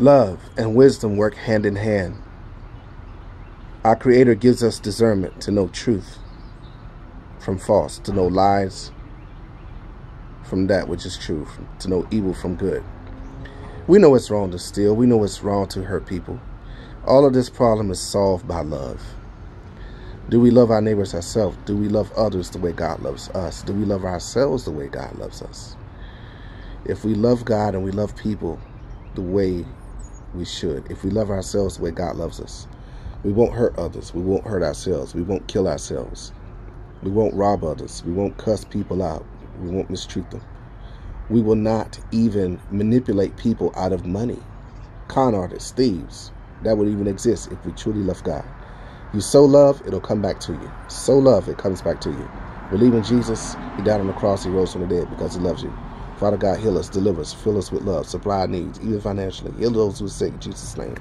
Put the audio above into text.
Love and wisdom work hand in hand. Our Creator gives us discernment to know truth from false, to know lies from that which is true, to know evil from good. We know it's wrong to steal. We know it's wrong to hurt people. All of this problem is solved by love. Do we love our neighbors ourselves? Do we love others the way God loves us? Do we love ourselves the way God loves us? If we love God and we love people the way we should, if we love ourselves the way God loves us, we won't hurt others. We won't hurt ourselves. We won't kill ourselves. We won't rob others. We won't cuss people out. We won't mistreat them. We will not even manipulate people out of money. Con artists, thieves, that would even exist if we truly love God. You sow love, it'll come back to you. Sow love, it comes back to you. Believe in Jesus. He died on the cross. He rose from the dead because he loves you. Father God, heal us, deliver us, fill us with love, supply our needs, even financially. Heal those who are sick in Jesus' name.